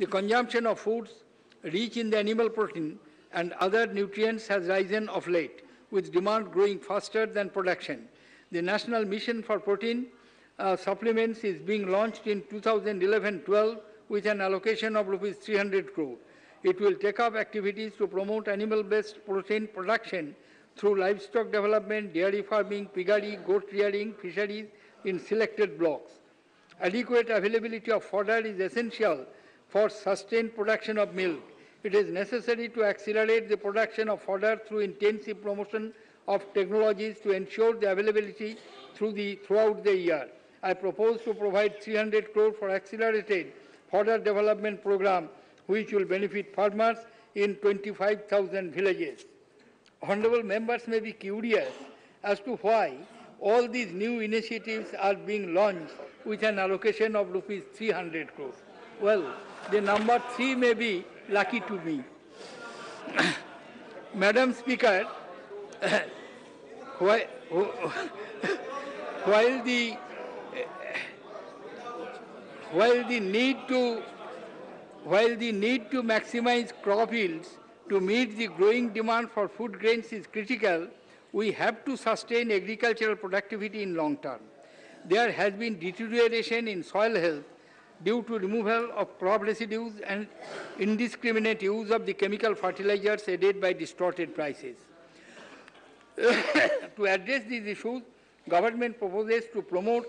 The consumption of foods rich in the animal protein and other nutrients has risen of late, with demand growing faster than production. The National Mission for Protein uh, Supplements is being launched in 2011-12 with an allocation of rupees 300 crore. It will take up activities to promote animal-based protein production through livestock development, dairy farming, piggery, goat rearing, fisheries in selected blocks. Adequate availability of fodder is essential for sustained production of milk. It is necessary to accelerate the production of fodder through intensive promotion of technologies to ensure the availability through the, throughout the year. I propose to provide 300 crore for accelerated fodder development program which will benefit farmers in 25,000 villages. Honorable members may be curious as to why all these new initiatives are being launched with an allocation of rupees 300 crore. Well, the number three may be lucky to me. Madam Speaker, while, the while the need to while the need to maximize crop yields to meet the growing demand for food grains is critical, we have to sustain agricultural productivity in long term. There has been deterioration in soil health due to removal of crop residues and indiscriminate use of the chemical fertilizers aided by distorted prices. to address these issues, government proposes to promote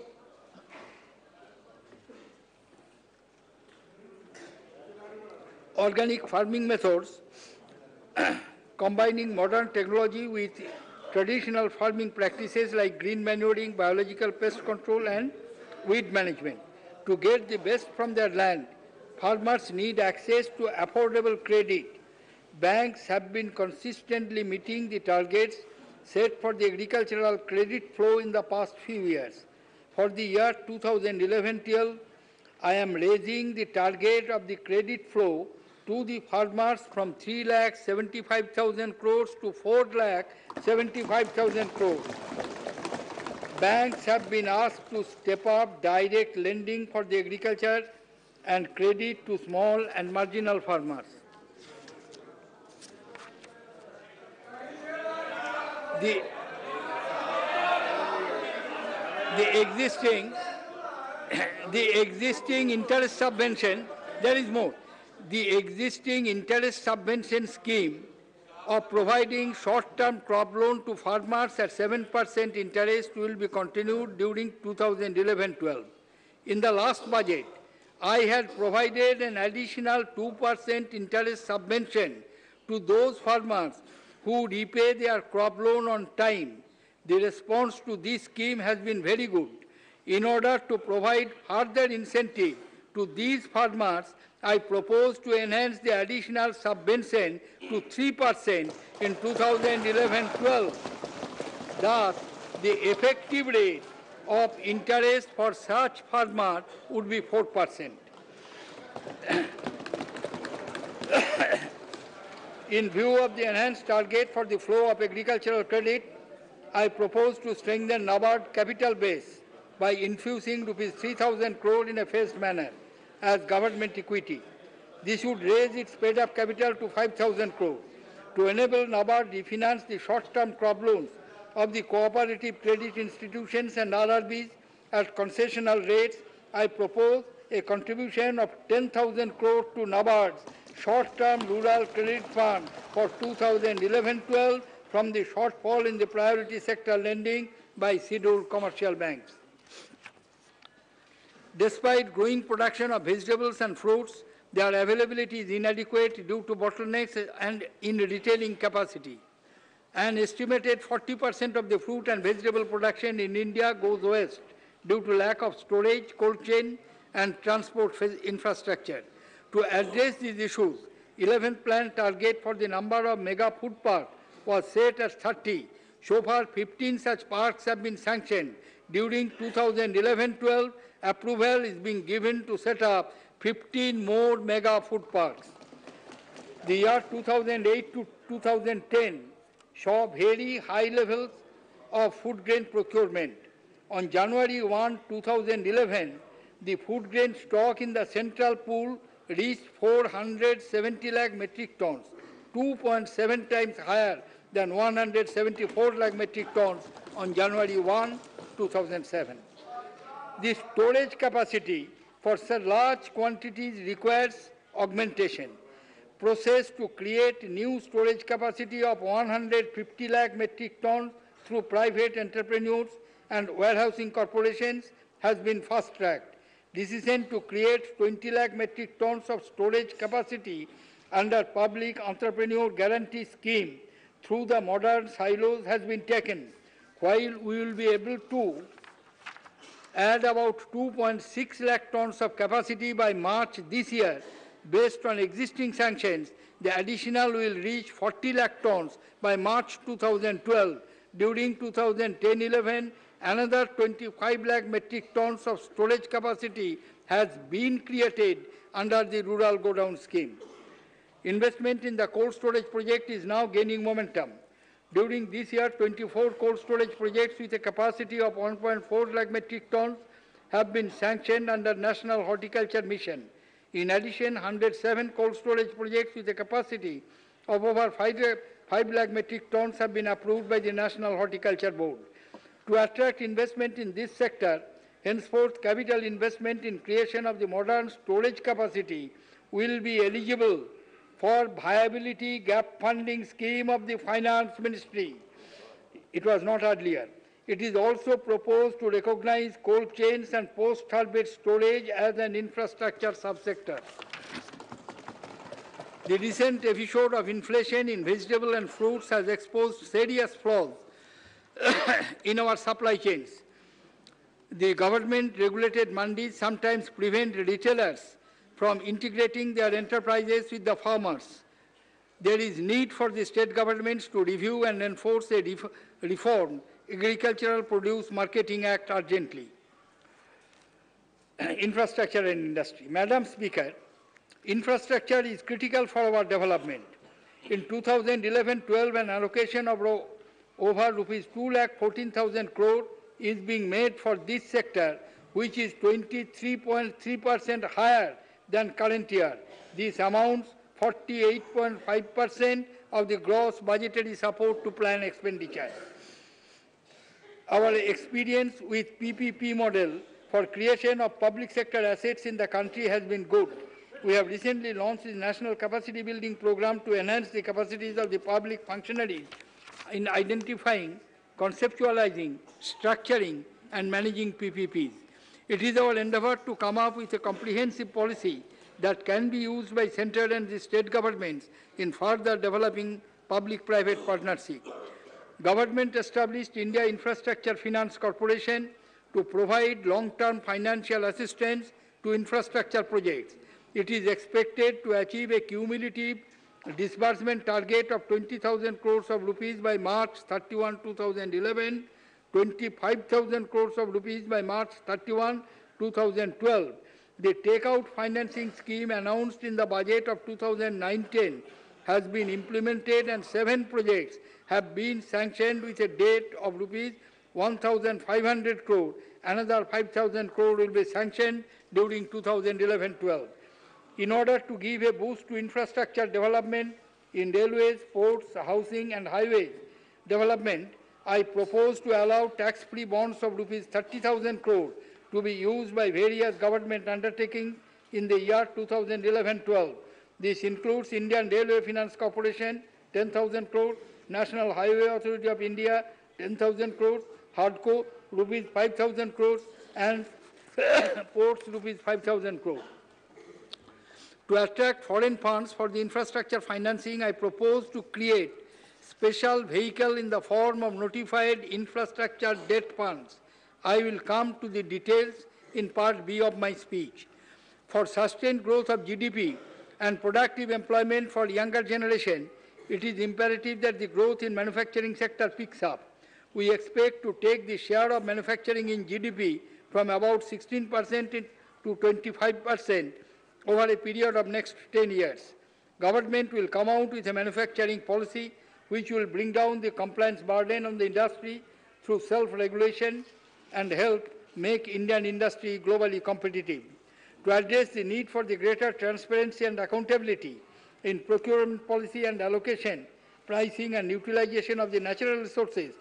organic farming methods combining modern technology with traditional farming practices like green manuring, biological pest control and weed management. To get the best from their land, farmers need access to affordable credit. Banks have been consistently meeting the targets set for the agricultural credit flow in the past few years. For the year 2011-12, I am raising the target of the credit flow to the farmers from 3 lakh 75,000 crores to 4 lakh 75,000 crores. Banks have been asked to step up direct lending for the agriculture and credit to small and marginal farmers. The, the existing the existing interest subvention, there is more the existing interest subvention scheme of providing short-term crop loan to farmers at 7% interest will be continued during 2011-12. In the last budget, I had provided an additional 2% interest subvention to those farmers who repay their crop loan on time. The response to this scheme has been very good. In order to provide further incentive to these farmers, I propose to enhance the additional subvention to 3% in 2011-12. Thus, the effective rate of interest for such farmers would be 4%. in view of the enhanced target for the flow of agricultural credit, I propose to strengthen NABARD capital base by infusing rupees 3,000 crore in a phased manner as government equity. This would raise its paid-up capital to 5,000 crore. To enable NABARD to refinance the short-term crop loans of the cooperative credit institutions and RRBs at concessional rates, I propose a contribution of 10,000 crore to NABARD's short-term rural credit fund for 2011-12 from the shortfall in the priority sector lending by scheduled commercial banks. Despite growing production of vegetables and fruits, their availability is inadequate due to bottlenecks and in retailing capacity. An estimated 40% of the fruit and vegetable production in India goes west due to lack of storage, cold chain, and transport infrastructure. To address these issues, 11th plan target for the number of mega food parks was set at 30. So far, 15 such parks have been sanctioned. During 2011-12, approval is being given to set up 15 more mega food parks. The year 2008 to 2010 saw very high levels of food grain procurement. On January 1, 2011, the food grain stock in the central pool reached 470 lakh metric tons, 2.7 times higher than 174 lakh metric tons on January 1, 2007. The storage capacity for such large quantities requires augmentation. Process to create new storage capacity of 150 lakh metric tons through private entrepreneurs and warehousing corporations has been fast-tracked. Decision to create 20 lakh metric tons of storage capacity under public entrepreneur guarantee scheme through the modern silos has been taken. While we will be able to add about 2.6 lakh tons of capacity by March this year, based on existing sanctions, the additional will reach 40 lakh tons by March 2012. During 2010-11, another 25 lakh metric tons of storage capacity has been created under the Rural Godown Scheme. Investment in the cold storage project is now gaining momentum. During this year, 24 cold storage projects with a capacity of 1.4 lakh metric tons have been sanctioned under National Horticulture Mission. In addition, 107 cold storage projects with a capacity of over 5, 5 lakh metric tons have been approved by the National Horticulture Board. To attract investment in this sector, henceforth capital investment in creation of the modern storage capacity will be eligible for viability gap funding scheme of the finance ministry. It was not earlier. It is also proposed to recognize cold chains and post-harvest storage as an infrastructure subsector. The recent episode of inflation in vegetable and fruits has exposed serious flaws in our supply chains. The government-regulated mandis sometimes prevent retailers from integrating their enterprises with the farmers. There is need for the state governments to review and enforce a ref reform Agricultural Produce Marketing Act urgently. infrastructure and industry. Madam Speaker, infrastructure is critical for our development. In 2011-12, an allocation of over rupees 2 lakh 14,000 crore is being made for this sector, which is 23.3% higher than current year. This amounts 48.5% of the gross budgetary support to plan expenditure. Our experience with PPP model for creation of public sector assets in the country has been good. We have recently launched the National Capacity Building Program to enhance the capacities of the public functionaries in identifying, conceptualizing, structuring, and managing PPPs. It is our endeavor to come up with a comprehensive policy that can be used by central and the state governments in further developing public-private partnership. Government established India Infrastructure Finance Corporation to provide long-term financial assistance to infrastructure projects. It is expected to achieve a cumulative disbursement target of 20,000 crores of rupees by March 31, 2011, 25,000 crores of rupees by March 31, 2012. The takeout financing scheme announced in the budget of 2019 has been implemented and seven projects have been sanctioned with a date of rupees 1,500 crore. Another 5,000 crore will be sanctioned during 2011-12. In order to give a boost to infrastructure development in railways, ports, housing and highways development, I propose to allow tax-free bonds of rupees 30,000 crore to be used by various government undertakings in the year 2011-12. This includes Indian Railway Finance Corporation, 10,000 crore, National Highway Authority of India, 10,000 crores, HUDCO, rupees 5,000 crores, and ports, rupees 5,000 crores. To attract foreign funds for the infrastructure financing, I propose to create special vehicle in the form of notified infrastructure debt funds. I will come to the details in part B of my speech. For sustained growth of GDP and productive employment for younger generation, it is imperative that the growth in manufacturing sector picks up. We expect to take the share of manufacturing in GDP from about 16% to 25% over a period of next 10 years. Government will come out with a manufacturing policy which will bring down the compliance burden on the industry through self-regulation and help make Indian industry globally competitive. to address the need for the greater transparency and accountability in procurement policy and allocation, pricing and utilization of the natural resources,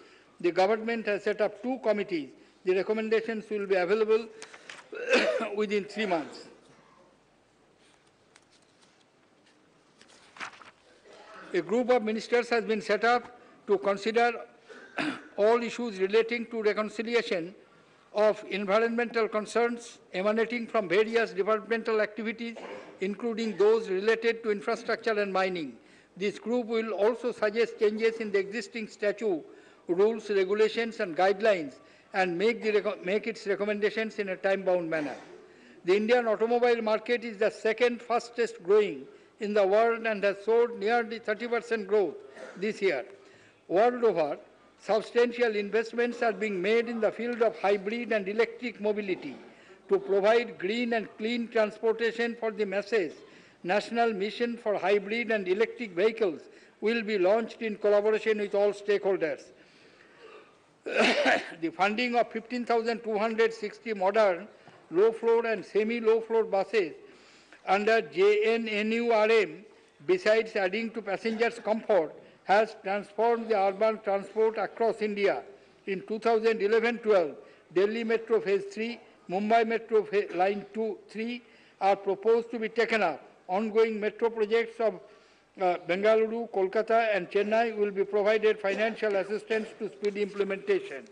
the government has set up two committees. The recommendations will be available within three months. A group of ministers has been set up to consider all issues relating to reconciliation of environmental concerns emanating from various developmental activities, including those related to infrastructure and mining. This group will also suggest changes in the existing statute, rules, regulations, and guidelines, and make, the, make its recommendations in a time-bound manner. The Indian automobile market is the second fastest growing in the world and has soared nearly 30% growth this year. World over, substantial investments are being made in the field of hybrid and electric mobility to provide green and clean transportation for the masses. National Mission for Hybrid and Electric Vehicles will be launched in collaboration with all stakeholders. the funding of 15,260 modern low-floor and semi-low-floor buses under JNNURM, besides adding to passengers' comfort, has transformed the urban transport across India. In 2011-12, Delhi Metro Phase 3, Mumbai Metro Line 2, 3 are proposed to be taken up. Ongoing metro projects of uh, Bengaluru, Kolkata and Chennai will be provided financial assistance to speed implementation.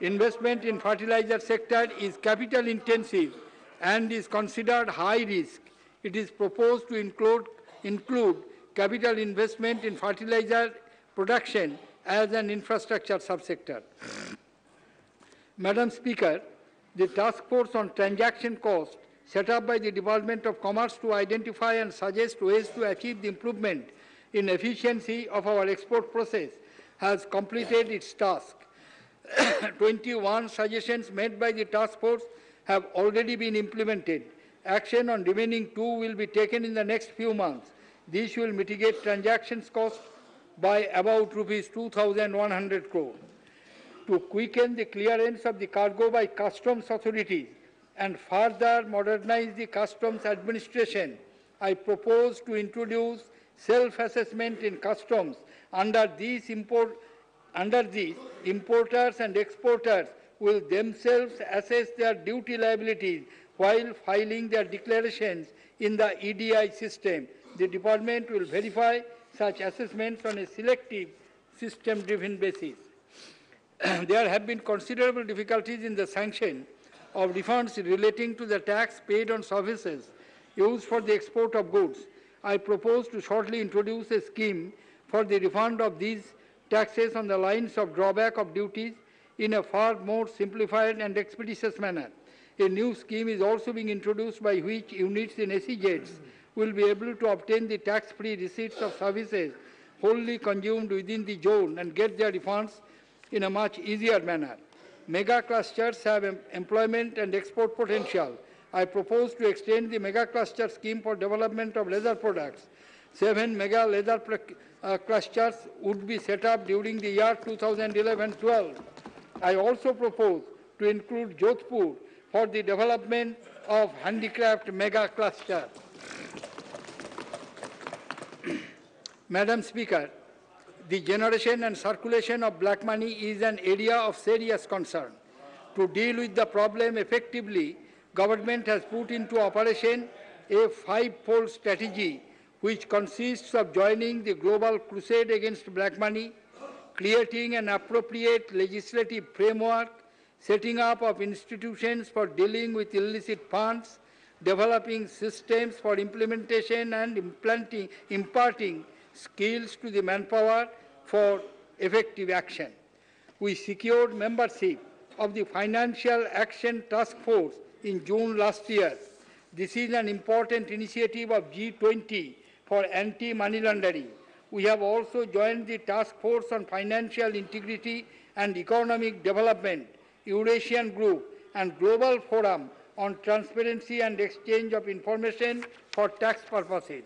Investment in fertilizer sector is capital intensive and is considered high risk. It is proposed to include, include capital investment in fertilizer production as an infrastructure subsector. Madam Speaker, the task force on transaction cost set up by the Department of Commerce to identify and suggest ways to achieve the improvement in efficiency of our export process has completed its task. 21 suggestions made by the task force have already been implemented. Action on remaining two will be taken in the next few months. This will mitigate transactions cost by about rupees 2,100 crore. To quicken the clearance of the cargo by customs authorities and further modernize the customs administration, I propose to introduce self-assessment in customs under these import under these, importers and exporters will themselves assess their duty liabilities while filing their declarations in the EDI system. The department will verify such assessments on a selective, system-driven basis. there have been considerable difficulties in the sanction of refunds relating to the tax paid on services used for the export of goods. I propose to shortly introduce a scheme for the refund of these taxes on the lines of drawback of duties in a far more simplified and expeditious manner. A new scheme is also being introduced by which units in SEZs will be able to obtain the tax-free receipts of services wholly consumed within the zone and get their refunds in a much easier manner. Mega clusters have em employment and export potential. I propose to extend the mega cluster scheme for development of leather products. Seven mega leather uh, clusters would be set up during the year 2011-12. I also propose to include Jodhpur for the development of handicraft mega cluster. Madam Speaker, the generation and circulation of black money is an area of serious concern. To deal with the problem effectively, government has put into operation a five-fold strategy which consists of joining the global crusade against black money, creating an appropriate legislative framework, setting up of institutions for dealing with illicit funds, developing systems for implementation and implanting, imparting skills to the manpower for effective action. We secured membership of the Financial Action Task Force in June last year. This is an important initiative of G20 for anti-money laundering. We have also joined the Task Force on Financial Integrity and Economic Development, Eurasian Group, and Global Forum on Transparency and Exchange of Information for Tax Purposes.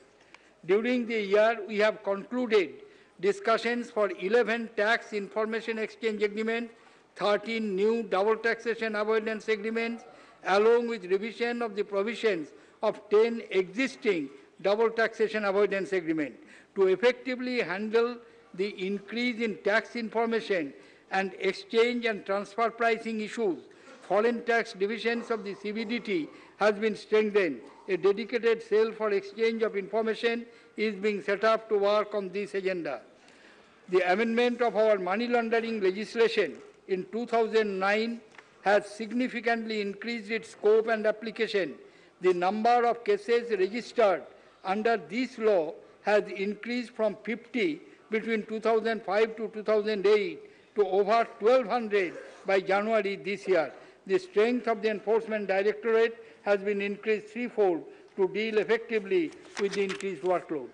During the year, we have concluded discussions for 11 tax information exchange agreements, 13 new double taxation avoidance agreements, along with revision of the provisions of 10 existing double taxation avoidance agreements to effectively handle the increase in tax information and exchange and transfer pricing issues. Foreign tax divisions of the CBDT has been strengthened. A dedicated cell for exchange of information is being set up to work on this agenda. The amendment of our money laundering legislation in 2009 has significantly increased its scope and application. The number of cases registered under this law has increased from 50 between 2005 to 2008 to over 1200 by January this year. The strength of the Enforcement Directorate has been increased threefold to deal effectively with the increased workload.